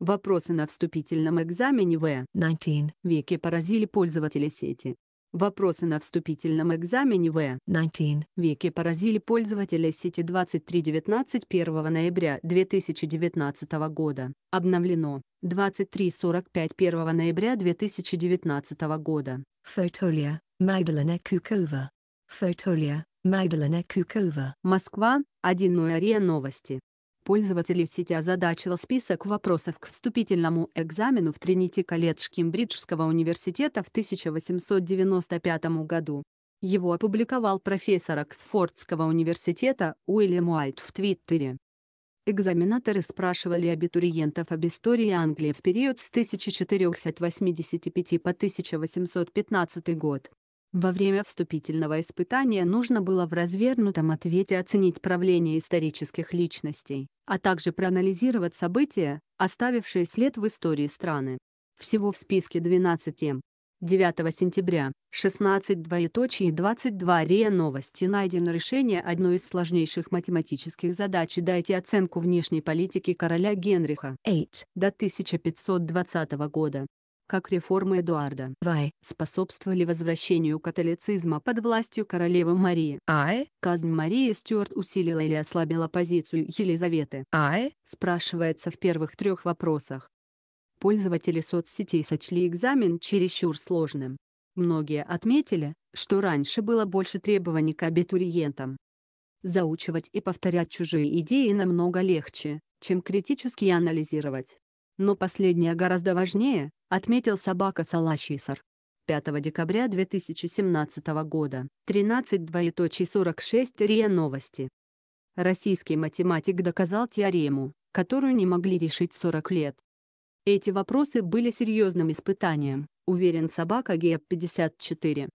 Вопросы на вступительном экзамене в 19, веке поразили пользователей сети. Вопросы на вступительном экзамене в 19, веке поразили пользователей сети 2319 1 ноября 2019 года. Обновлено 2345 1 ноября 2019 года. Fotolia, Magdalena Kukova. Fotolia, Magdalena Kukova. Москва, 1 РИА Новости. Пользователей сети озадачил список вопросов к вступительному экзамену в Тринити колледж Кембриджского университета в 1895 году. Его опубликовал профессор Оксфордского университета Уильям Уайт в Твиттере. Экзаменаторы спрашивали абитуриентов об истории Англии в период с 1485 по 1815 год. Во время вступительного испытания нужно было в развернутом ответе оценить правление исторических личностей, а также проанализировать события, оставившие след в истории страны. Всего в списке 12 тем. 9 сентября, 16 двоеточие 22 РИА Новости найдено решение одной из сложнейших математических задач «Дайте оценку внешней политики короля Генриха» 8, до 1520 года. Как реформы Эдуарда Vi, способствовали возвращению католицизма под властью королевы Марии. I, Казнь Марии Стюарт усилила или ослабила позицию Елизаветы, I, спрашивается в первых трех вопросах. Пользователи соцсетей сочли экзамен чересчур сложным. Многие отметили, что раньше было больше требований к абитуриентам. Заучивать и повторять чужие идеи намного легче, чем критически анализировать. Но последнее гораздо важнее, отметил собака Салашисар. 5 декабря 2017 года, 13.46 РИА Новости. Российский математик доказал теорему, которую не могли решить 40 лет. Эти вопросы были серьезным испытанием, уверен собака ГЕП-54.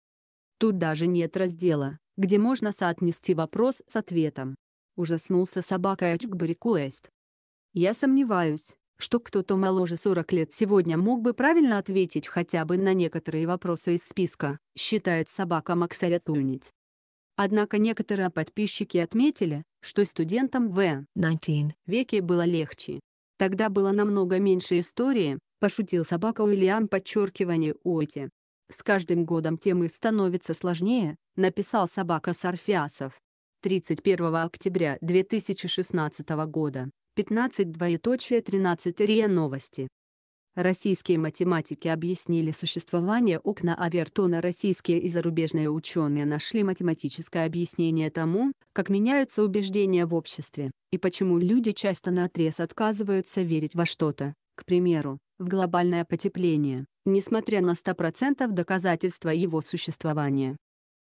Тут даже нет раздела, где можно соотнести вопрос с ответом. Ужаснулся собака Эчкбери Куэст. Я сомневаюсь, что кто-то моложе 40 лет сегодня мог бы правильно ответить хотя бы на некоторые вопросы из списка, считает собака Максарятульнить. Однако некоторые подписчики отметили, что студентам в 19, веке было легче. Тогда было намного меньше истории, пошутил собака Уильям подчеркивание Уэти. С каждым годом темы становятся сложнее, написал собака Сарфиасов. 31 октября 2016 года, 15 двоеточие 13 РИА Новости. Российские математики объяснили существование окна Авертона. Российские и зарубежные ученые нашли математическое объяснение тому, как меняются убеждения в обществе, и почему люди часто наотрез отказываются верить во что-то, к примеру, в глобальное потепление, несмотря на 100% доказательства его существования.